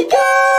my god!